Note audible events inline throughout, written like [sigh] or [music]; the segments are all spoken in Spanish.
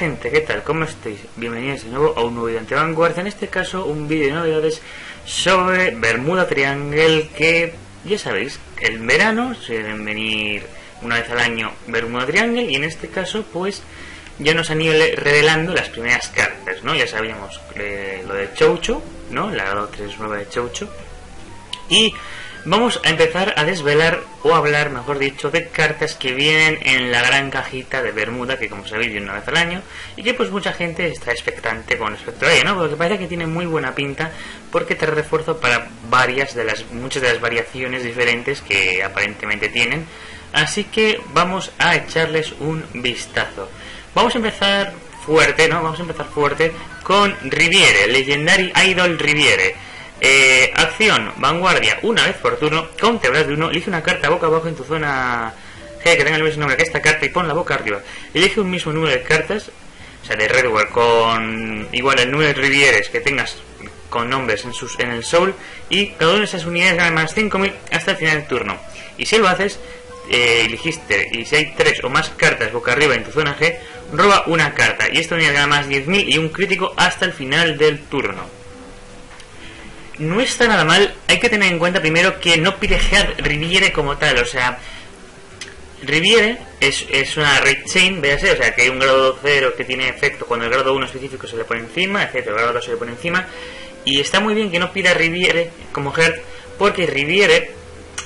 gente, ¿qué tal? ¿Cómo estáis? Bienvenidos de nuevo a un nuevo video de Vanguardia, en este caso un vídeo de novedades sobre Bermuda Triangle que ya sabéis, el verano suelen venir una vez al año Bermuda Triangle y en este caso pues ya nos han ido revelando las primeras cartas, ¿no? Ya sabíamos eh, lo de Choucho, ¿no? La 239 de Choucho y Vamos a empezar a desvelar o hablar, mejor dicho, de cartas que vienen en la gran cajita de Bermuda, que como sabéis viene una vez al año, y que pues mucha gente está expectante con respecto a ello, ¿no? Porque parece que tiene muy buena pinta, porque trae refuerzo para varias de las, muchas de las variaciones diferentes que aparentemente tienen. Así que vamos a echarles un vistazo. Vamos a empezar fuerte, ¿no? Vamos a empezar fuerte con Riviere, Legendary Idol Riviere. Eh, acción, vanguardia, una vez por turno, con de uno, elige una carta boca abajo en tu zona G que tenga el mismo nombre que esta carta y pon la boca arriba. Elige un mismo número de cartas, o sea, de Redware, con igual el número de Rivieres que tengas con nombres en, sus, en el Soul, y cada una de esas unidades gana más 5.000 hasta el final del turno. Y si lo haces, eh, elegiste, y si hay tres o más cartas boca arriba en tu zona G, roba una carta, y esta unidad gana más 10.000 y un crítico hasta el final del turno no está nada mal. Hay que tener en cuenta primero que no pide Heart Riviere como tal. O sea, Riviere es, es una red chain, véase, o sea, que hay un grado 0 que tiene efecto cuando el grado 1 específico se le pone encima, etcétera, el grado 2 se le pone encima. Y está muy bien que no pida Riviere como Heart, porque Riviere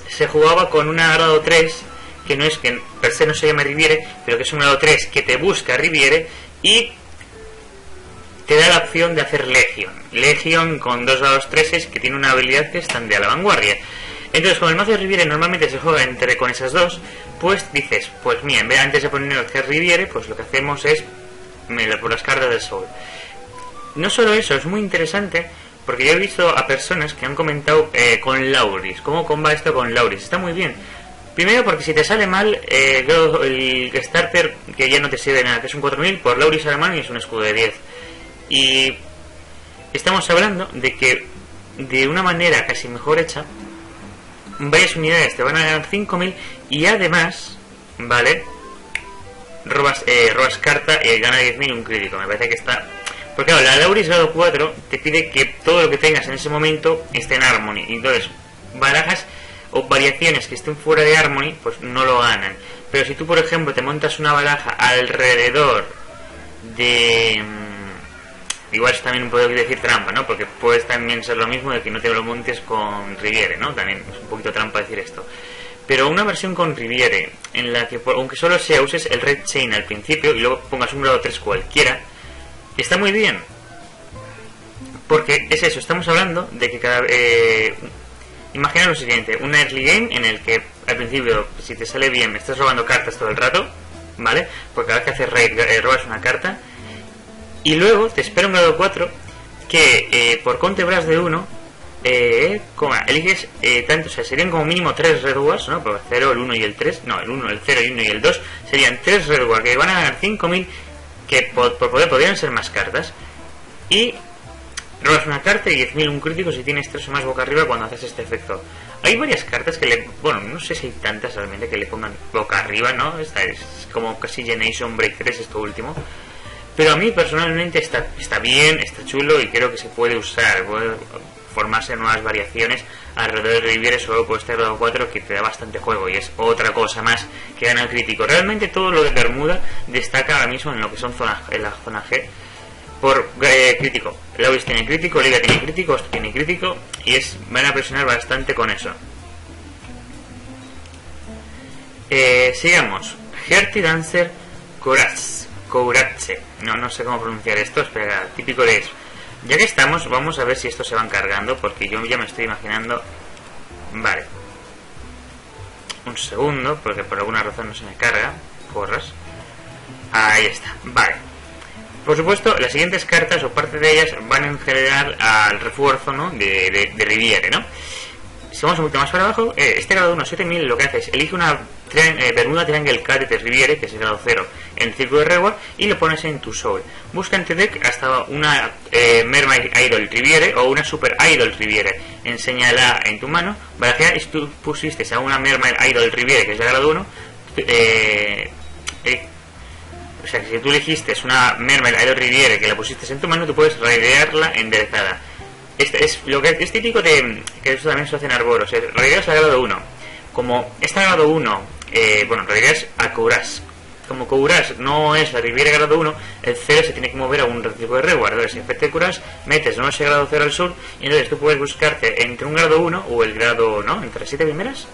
se jugaba con una grado 3, que no es que per se no se llama Riviere, pero que es un grado 3 que te busca Riviere y te da la opción de hacer Legion. Legion con dos grados 3 que tiene una habilidad que están de a la vanguardia. Entonces, como el mazo de Riviere normalmente se juega entre con esas dos, pues dices, pues mira, en vez antes de poner el Riviere, pues lo que hacemos es por las cartas del sol. No solo eso, es muy interesante porque yo he visto a personas que han comentado eh, con Lauris, cómo comba esto con Lauris. Está muy bien. Primero porque si te sale mal, eh, el starter que ya no te sirve nada, que es un 4000, por Lauris sale mal y es un escudo de 10. Y estamos hablando de que de una manera casi mejor hecha, varias unidades te van a ganar 5.000 y además, ¿vale? Robas, eh, robas carta y gana 10.000 un crítico. Me parece que está... Porque claro, la Lauris grado 4 te pide que todo lo que tengas en ese momento esté en Harmony. Entonces, barajas o variaciones que estén fuera de Harmony, pues no lo ganan. Pero si tú, por ejemplo, te montas una baraja alrededor de Igual es también un poco decir trampa, ¿no? Porque puede también ser lo mismo de que no te lo montes con Riviere, ¿no? También es un poquito trampa decir esto. Pero una versión con Riviere, en la que aunque solo sea uses el Red Chain al principio y luego pongas un grado 3 cualquiera, está muy bien. Porque es eso, estamos hablando de que cada... Eh, imagina lo siguiente, un early game en el que al principio, si te sale bien, estás robando cartas todo el rato, ¿vale? Porque cada vez que haces raid eh, robas una carta y luego te espera un grado 4 que eh, por contebras de 1 eh, eliges eh, tanto, o sea, serían como mínimo 3 redwas, ¿no? Por el 0, el 1 y el 3, no, el 1, el 0, el 1 y el 2 serían 3 redwas que van a ganar 5000 que por, poder podrían ser más cartas. Y robas una carta y 10.000 un crítico si tienes 3 o más boca arriba cuando haces este efecto. Hay varias cartas que le. Bueno, no sé si hay tantas realmente que le pongan boca arriba, ¿no? Esta es como casi Generation Break 3, esto último. Pero a mí personalmente está, está bien, está chulo y creo que se puede usar, puede formarse nuevas variaciones alrededor de Riviere solo por este grado 4 que te da bastante juego y es otra cosa más que gana crítico. Realmente todo lo de Bermuda destaca ahora mismo en lo que son zonas, en la zona G por eh, crítico. Lewis tiene crítico, Liga tiene crítico, tiene crítico y es van a presionar bastante con eso. Eh, sigamos. Herty Dancer Coraz. Courache. No, no sé cómo pronunciar esto, espera, típico de eso. Ya que estamos, vamos a ver si esto se van cargando, porque yo ya me estoy imaginando... Vale. Un segundo, porque por alguna razón no se me carga. Porras. Ahí está. Vale. Por supuesto, las siguientes cartas o parte de ellas van en general al refuerzo ¿no? de, de, de Riviere, ¿no? si vamos un poquito más para abajo, eh, este grado 1, 7000, lo que hace es elige una eh, Bermuda Triangle Cat de Riviere, que es el grado 0, en el círculo de Reward, y lo pones en tu Soul. Busca en tu deck hasta una eh, Mermaid Idol Riviere o una Super Idol Riviere. Enséñala en tu mano, barajea y si tú pusiste a una Mermaid Idol Riviere, que es el grado 1, eh, O sea, si tú elegiste una Mermel Aero Riviere que la pusiste en tu mano, tú puedes raidearla enderezada. Este es lo que es típico de que eso también se hace en Arboros. Raideas a grado 1. Como está grado 1, eh, bueno, raideas a Kouras. Como Kouras no es la Riviera grado 1, el 0 se tiene que mover a un tipo de reward. Entonces, si efecto de Kouras, metes no ese grado 0 al sur, y entonces tú puedes buscarte entre un grado 1 o el grado, ¿no? Entre las 7 primeras,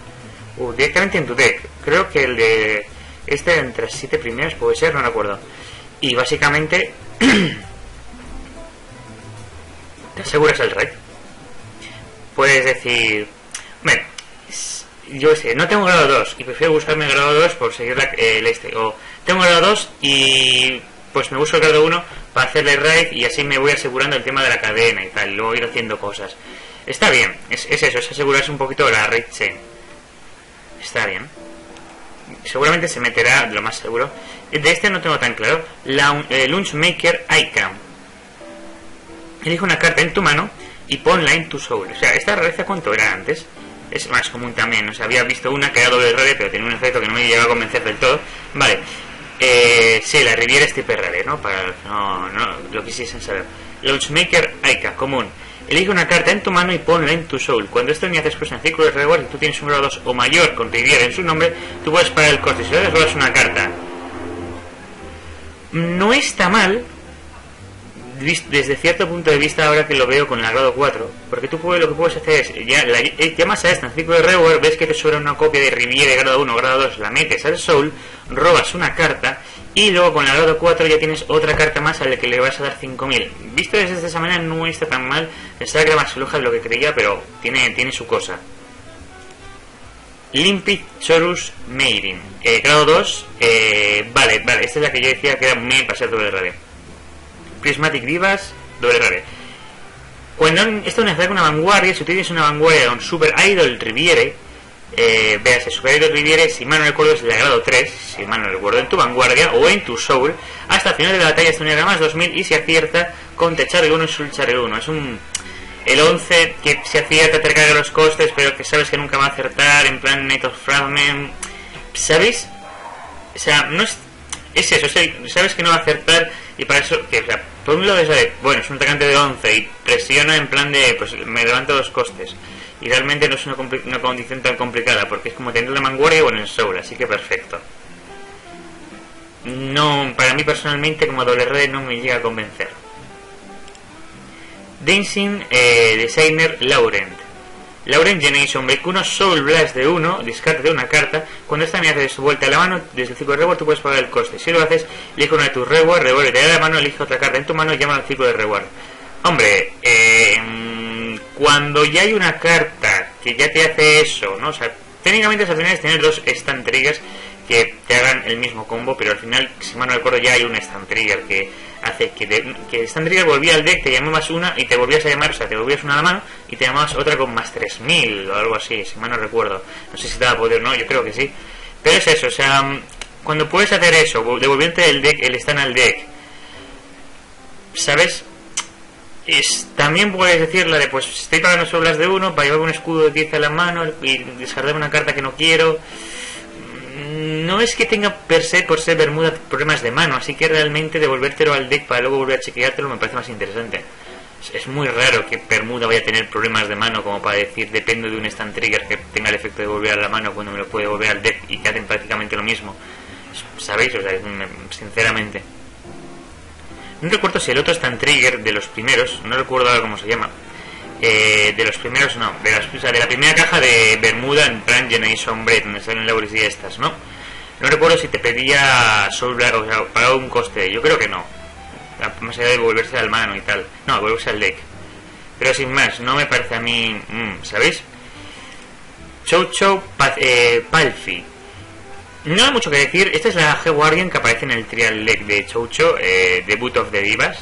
o directamente en tu deck. Creo que el de este entre las 7 primeras puede ser, no recuerdo. Y básicamente [clears throat] te aseguras el red. Puedes decir, bueno, yo sé, no tengo grado 2 y prefiero buscarme grado 2 por seguir el este. O tengo grado 2 y pues me busco el grado 1 para hacerle raid y así me voy asegurando el tema de la cadena y tal, luego ir haciendo cosas. Está bien, es, eso, es asegurarse un poquito la raid chain. Está bien. Seguramente se meterá, lo más seguro. De este no tengo tan claro. La eh, Launchmaker Icon. Elige una carta en tu mano y ponla en tu soul. O sea, esta rareza cuánto era antes es más común también. O sea, había visto una que era doble rare, pero tenía un efecto que no me llegaba a convencer del todo. Vale. Eh, sí, la Riviera es tipo rare, ¿no? Para no, no lo quisiesen saber. Launchmaker Aika, común. Elige una carta en tu mano y ponla en tu soul. Cuando esto ni haces cosa en círculo de reward y tú tienes un grado 2 o mayor con Riviera en su nombre, tú puedes pagar el coste. Si le una carta. No está mal, desde cierto punto de vista ahora que lo veo con la grado 4 porque tú lo que puedes hacer es ya, la, eh, llamas a esta en ciclo de reward ves que te sobra una copia de Riviera de grado 1 grado 2 la metes al soul robas una carta y luego con la grado 4 ya tienes otra carta más a la que le vas a dar 5000 visto desde esa manera no está tan mal. Pensaba que era más floja de lo que creía pero tiene, tiene su cosa. Limpid Chorus Meirin. Eh, grado 2 eh, vale, vale, esta es la que yo decía que era muy pasado de radio Prismatic Divas, doble rare. Cuando esta es una una vanguardia, si tienes una vanguardia un Super Idol Riviere, eh, veas el Super Idol Riviere, si mal no recuerdo es el grado 3, si mal no recuerdo, en tu vanguardia o en tu Soul, hasta el final de la batalla es unidad más 2000 y se acierta con techar el 1 y sulchar el 1. Es un. El 11 que se acierta te carga los costes, pero que sabes que nunca va a acertar, en plan Net of Fragment. ¿Sabéis? O sea, no es. Es eso, sabes que no va a acertar y para eso, que, o sea, por un lado es, bueno, es un atacante de 11 y presiona en plan de, pues me levanto los costes. Y realmente no es una, condición tan complicada, porque es como tener la manguaria o en el soul, así que perfecto. No, para mí personalmente como doble red no me llega a convencer. Dancing eh, Designer Laurent. Lauren Generation uno Soul Blast de 1, descarte de una carta. Cuando esta unidad su vuelta a la mano, desde el ciclo de reward tú puedes pagar el coste. Si lo haces, elige una de tus reward, reward y te da la mano, elige otra carta en tu mano y llama al ciclo de reward. Hombre, eh, cuando ya hay una carta que ya te hace eso, ¿no? O sea, técnicamente al final es tener dos stand triggers que te hagan el mismo combo, pero al final, si mal no recuerdo, ya hay un stand trigger que hace que, de, que Standrier volvía al deck, te llamabas una y te volvías a llamar, o sea, te volvías una a la mano y te llamabas otra con más 3000 o algo así, si mal no recuerdo. No sé si te va a poder, no, yo creo que sí. Pero es eso, o sea, cuando puedes hacer eso, devolviente el deck, el stand al deck, ¿sabes? Es, también puedes decir la de, pues estoy pagando solo las de uno para llevar un escudo de 10 a la mano y descargarme una carta que no quiero no es que tenga per se, por ser Bermuda, problemas de mano, así que realmente devolvértelo al deck para luego volver a chequeártelo me parece más interesante. Es muy raro que Bermuda vaya a tener problemas de mano como para decir dependo de un stand trigger que tenga el efecto de volver a la mano cuando me lo puede volver al deck y que hacen prácticamente lo mismo. ¿Sabéis? O sea, sinceramente. No recuerdo si el otro stand trigger de los primeros, no recuerdo ahora cómo se llama. Eh, de los primeros no, de, las, de la primera caja de Bermuda en plan Generation Bread, donde salen Lauris y estas, ¿no? No recuerdo si te pedía Soul o sea, un coste. Yo creo que no. Más allá de volverse al mano y tal. No, volverse al deck. Pero sin más, no me parece a mí. Mm, ¿Sabéis? Chow eh, Palfi. No hay mucho que decir. Esta es la G Guardian que aparece en el trial deck de Chow Chow, eh, Debut of the Divas.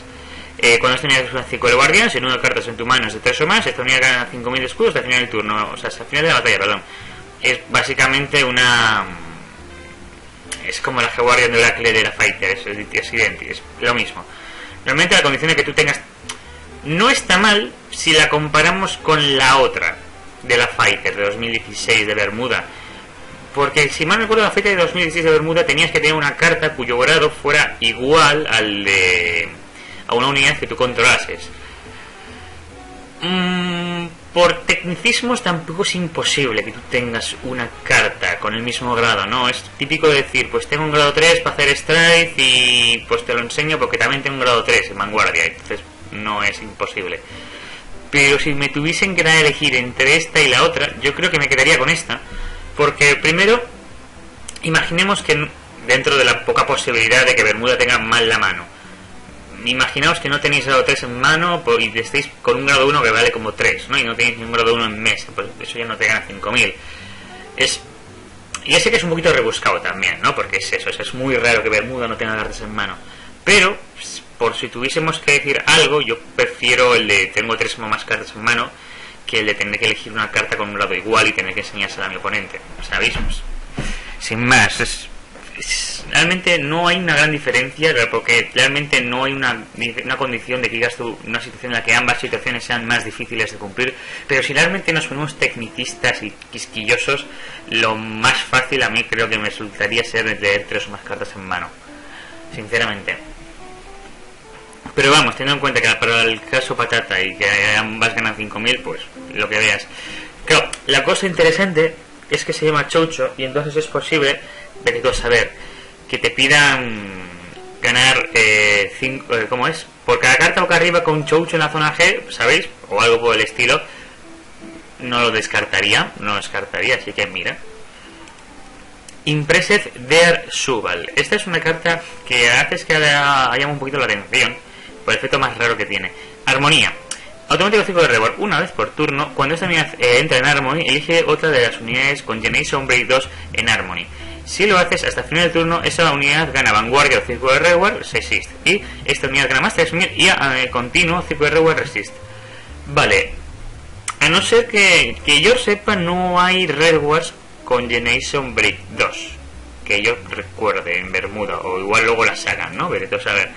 Eh, cuando es una 5 de guardián, si no cartas en tu mano de 3 o más, esta unidad gana 5.000 escudos hasta el final del turno, o sea, hasta el final de la batalla, perdón. Es básicamente una es como la G-Guardian de Oracle de la Fighter, es, es idéntico, es lo mismo. Normalmente la condición de que tú tengas no está mal si la comparamos con la otra de la Fighter de 2016 de Bermuda. Porque si mal recuerdo la fecha de 2016 de Bermuda tenías que tener una carta cuyo grado fuera igual al de a una unidad que tú controlases. Mm, por tecnicismos tampoco es imposible que tú tengas una carta con el mismo grado, ¿no? Es típico decir, pues tengo un grado 3 para hacer strike y pues te lo enseño porque también tengo un grado 3 en vanguardia, entonces no es imposible. Pero si me tuviesen que dar elegir entre esta y la otra, yo creo que me quedaría con esta. Porque primero, imaginemos que dentro de la poca posibilidad de que Bermuda tenga mal la mano. Imaginaos que no tenéis grado 3 en mano pues, y estéis con un grado 1 que vale como 3, ¿no? Y no tenéis ni un grado 1 en mesa, pues eso ya no te gana 5000. Es ya sé que es un poquito rebuscado también, ¿no? Porque es eso, es muy raro que Bermuda no tenga cartas en mano. Pero por si tuviésemos que decir algo, yo prefiero el de tengo tres o más cartas en mano que el de tener que elegir una carta con un lado igual y tener que enseñársela a mi oponente. ¿Sabéis? sin más, es, realmente no hay una gran diferencia, porque realmente no hay una, una condición de que digas tú una situación en la que ambas situaciones sean más difíciles de cumplir, pero si realmente nos ponemos tecnicistas y quisquillosos, lo más fácil a mí creo que me resultaría ser leer tres o más cartas en mano. Sinceramente. Pero vamos, teniendo en cuenta que para el caso patata y que ambas ganan 5.000, pues lo que veas. Claro, la cosa interesante es que se llama Choucho y entonces es posible, tú saber, que te pidan ganar, eh, cinco, eh, ¿cómo es? Por cada carta boca arriba con Choucho en la zona G, ¿sabéis? O algo por el estilo, no lo descartaría, no lo descartaría, así que mira. Impressed Der Subal. Esta es una carta que hace que haya un poquito la atención el efecto más raro que tiene. Armonía. Automático 5 de Reborn. Una vez por turno, cuando esta unidad eh, entra en Harmony, elige otra de las unidades con Generation Break 2 en Harmony. Si lo haces hasta el final del turno, esa unidad gana Vanguardia o Círculo de Reward, Resist. Y esta unidad gana más 3000 y a eh, continuo Círculo de Reward, Resist. Vale. A no ser que, que yo sepa, no hay Rewards con Generation Break 2. Que yo recuerde en Bermuda. O igual luego la sacan, ¿no? Veré a ver.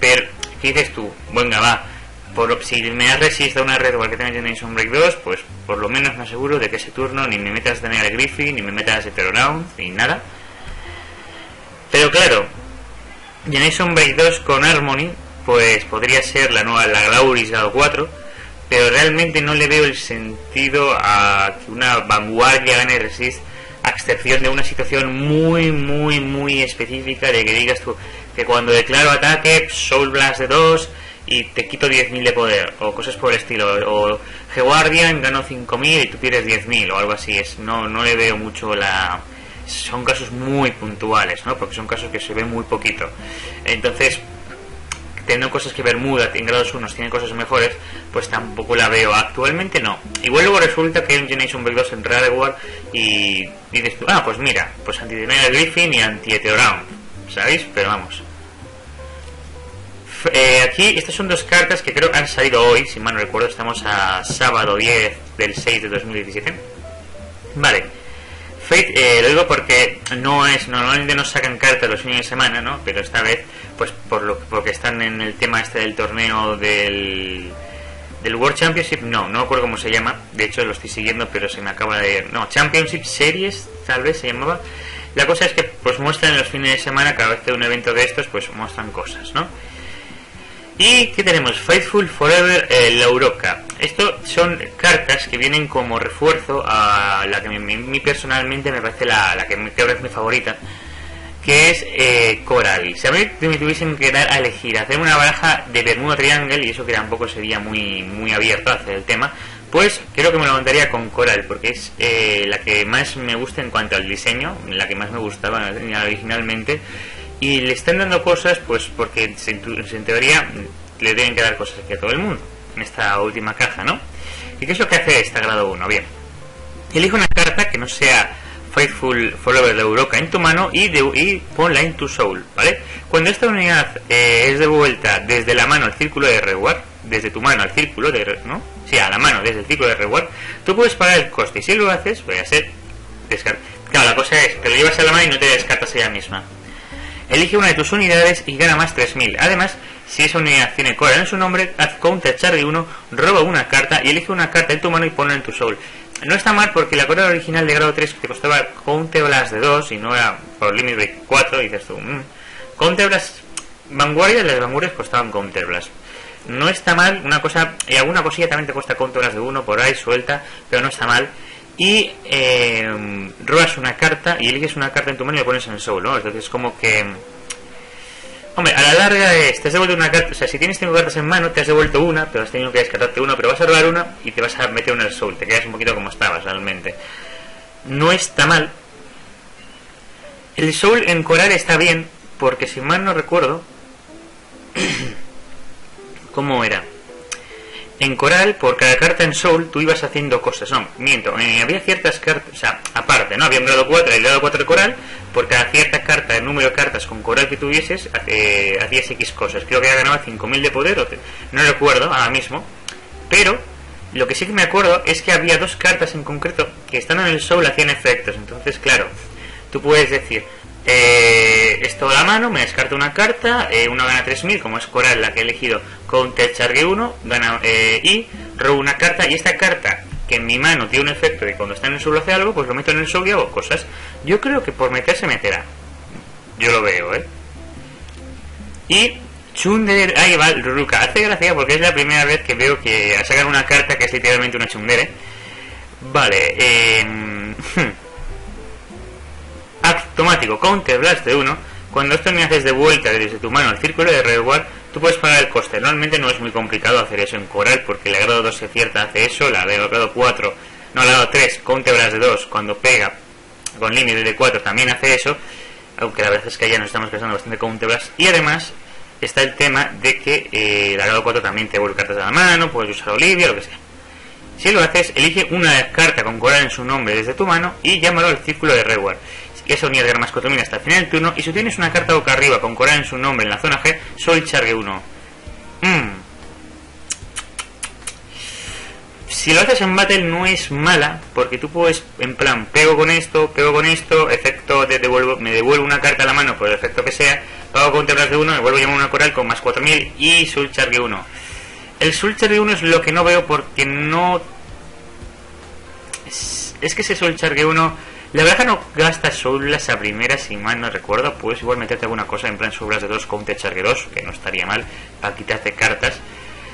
Pero ¿Qué dices tú? Venga, va. Por, si me has resistido una red igual que tenéis un Break 2, pues por lo menos me aseguro de que ese turno ni me metas tener el Griffin, ni me metas Heteronoun, ni nada. Pero claro, Generation Break 2 con Harmony, pues podría ser la nueva, la Glauris grado 4, pero realmente no le veo el sentido a que una vanguardia gane resist a excepción de una situación muy, muy, muy específica de que digas tú, que cuando declaro ataque, Soul Blast de 2 y te quito 10.000 de poder, o cosas por el estilo, o G-Guardian gano 5.000 y tú pierdes 10.000, o algo así, es no, no le veo mucho la... Son casos muy puntuales, ¿no? Porque son casos que se ven muy poquito. Entonces, teniendo cosas que Bermuda en grados unos tiene cosas mejores, pues tampoco la veo. Actualmente no. Igual luego resulta que hay un Generation Break 2 en Rare War y, dices tú, ah, pues mira, pues anti Griffin y anti ¿sabéis? Pero vamos. Eh, aquí, estas son dos cartas que creo que han salido hoy, si mal no recuerdo, estamos a sábado 10 del 6 de 2017. Vale. Fate, eh, lo digo porque no es, normalmente no sacan cartas los fines de semana, ¿no? Pero esta vez, pues por lo, porque están en el tema este del torneo del, World Championship, no, no recuerdo cómo se llama, de hecho lo estoy siguiendo, pero se me acaba de... No, Championship Series, tal vez se llamaba. La cosa es que pues muestran los fines de semana, cada vez que un evento de estos, pues muestran cosas, ¿no? Y ¿qué tenemos? Faithful Forever eh, Lauroca. Esto son cartas que vienen como refuerzo a la que a mí personalmente me parece la, que, me, es mi favorita, que es eh, Coral. Si a mí me tuviesen que dar a elegir, hacer una baraja de Bermuda Triangle, y eso que tampoco sería muy, muy abierto hacer el tema, pues creo que me lo montaría con Coral, porque es eh, la que más me gusta en cuanto al diseño, la que más me gustaba originalmente y le están dando cosas pues porque en teoría le deben que dar cosas aquí a todo el mundo en esta última caja, ¿no? ¿Y qué es lo que hace esta grado 1? Bien, elige una carta que no sea Faithful Follower de Uroka en tu mano y, de, y ponla en tu soul, ¿vale? Cuando esta unidad eh, es de vuelta desde la mano al círculo de reward, desde tu mano al círculo de, ¿no? Sí, a la mano desde el círculo de reward, tú puedes parar el coste y si lo haces, voy a ser descartar. Claro, la cosa es, te lo llevas a la mano y no te descartas ella misma. Elige una de tus unidades y gana más 3000. Además, si esa unidad tiene cola en su nombre, haz counter char de 1, roba una carta y elige una carta en tu mano y ponla en tu soul. no está mal porque la corona original de grado 3 te costaba Blast de 2 y no era por Limit Break 4, y dices tú, mmm, Blast Vanguardia, las Vanguardias costaban Blast No está mal, una cosa, y alguna cosilla también te cuesta Blast de 1 por ahí suelta, pero no está mal. Y eh, robas una carta y eliges una carta en tu mano y la pones en soul, ¿no? Entonces como que Hombre, a la larga es, te has devuelto una carta, o sea, si tienes cinco cartas en mano, te has devuelto una, pero has tenido que descartarte una, pero vas a robar una y te vas a meter una en el soul, te quedas un poquito como estabas realmente. No está mal. El soul en coral está bien, porque si mal no recuerdo, [clears throat] ¿cómo era? En Coral, por cada carta en Soul, tú ibas haciendo cosas. No, miento, eh, había ciertas cartas, o sea, aparte, ¿no? Había un grado 4, el grado 4 de Coral, por cada cierta carta, el número de cartas con Coral que tuvieses, eh, hacías X cosas. Creo que ya ganaba 5.000 de poder, o no recuerdo ahora mismo. Pero, lo que sí que me acuerdo es que había dos cartas en concreto que estando en el Soul hacían efectos. Entonces, claro, tú puedes decir, eh, esto a la mano, me descarto una carta, eh, uno gana 3000, como es Coral la que he elegido, con Charge 1, gana, eh, y robo una carta, y esta carta que en mi mano tiene un efecto de cuando está en el suelo hace algo, pues lo meto en el suelo y hago cosas. Yo creo que por meterse meterá. Yo lo veo, ¿eh? Y Chundere, ahí va Ruruka. Hace gracia porque es la primera vez que veo que sacan una carta que es literalmente una Chundere. Vale, eh... [laughs] automático Counter Blast de 1, cuando esto me haces de vuelta desde tu mano al círculo de reward, tú puedes pagar el coste. Normalmente no es muy complicado hacer eso en Coral, porque la grado 2 se cierta hace eso, la de grado 4, no, la grado 3, Counter Blast de 2, cuando pega con límite de 4 también hace eso, aunque la verdad es que ya nos estamos pensando bastante Blast. Y además está el tema de que eh, la grado 4 también te vuelve cartas a la mano, puedes usar Olivia, lo que sea. Si lo haces, elige una carta con coral en su nombre desde tu mano y llámalo al círculo de reward es unidad de armas 4000 hasta el final del turno, y si tienes una carta boca arriba con coral en su nombre en la zona G, Soy Charge 1. Mm. Si lo haces en battle no es mala, porque tú puedes, en plan, pego con esto, pego con esto, efecto de devuelvo, me devuelvo una carta a la mano por el efecto que sea, pago con de 1, me vuelvo a llamar una coral con más 4000 y Soul Charge 1. El Soul Charge 1 es lo que no veo porque no... Es, es que ese Soul Charge 1 la verdad que no gastas soulas a primera, si mal no recuerdo. Puedes igual meterte alguna cosa en plan soulas de 2 con Charge 2, que no estaría mal, para quitarte cartas.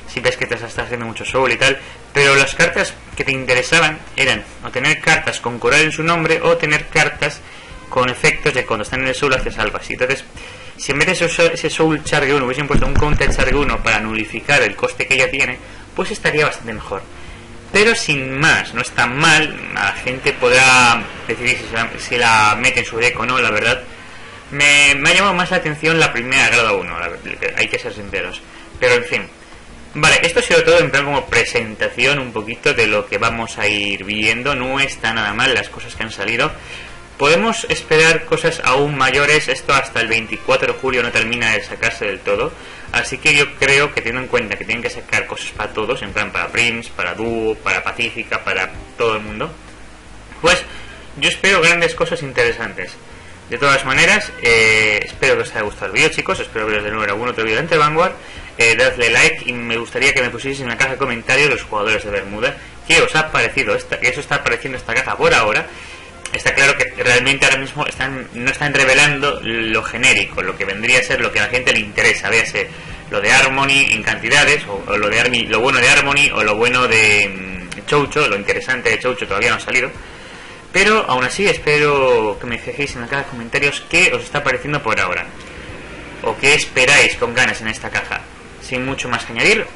Si ves que te estás haciendo mucho soul y tal. Pero las cartas que te interesaban eran o tener cartas con coral en su nombre o tener cartas con efectos de cuando están en el soul haces algo así. Entonces, si en vez de ese soul charge 1 hubiesen puesto un counter charge 1 para nulificar el coste que ya tiene, pues estaría bastante mejor pero sin más, no está mal, la gente podrá decidir si, la, mete en su deck o no, la verdad. Me, ha llamado más la atención la primera grado 1, hay que ser sinceros. Pero en fin. Vale, esto ha sido todo en plan como presentación un poquito de lo que vamos a ir viendo. No está nada mal las cosas que han salido. Podemos esperar cosas aún mayores. Esto hasta el 24 de julio no termina de sacarse del todo. Así que yo creo que teniendo en cuenta que tienen que sacar cosas para todos, en plan para Prince, para Duo, para Pacífica, para todo el mundo, pues yo espero grandes cosas interesantes. De todas maneras, eh, espero que os haya gustado el vídeo, chicos. Espero veros de nuevo en algún otro vídeo de Vanguard. Eh, dadle like y me gustaría que me pusieseis en la caja de comentarios los jugadores de Bermuda. ¿Qué os ha parecido? Esta, eso está apareciendo esta caja por ahora está claro que realmente ahora mismo están no están revelando lo genérico, lo que vendría a ser lo que a la gente le interesa, véase lo de Harmony en cantidades, o, lo de Army, lo bueno de Harmony, o lo bueno de mm, Choucho, lo interesante de Choucho todavía no ha salido. Pero aún así espero que me dejéis en la caja de comentarios qué os está pareciendo por ahora. O qué esperáis con ganas en esta caja. Sin mucho más que añadir,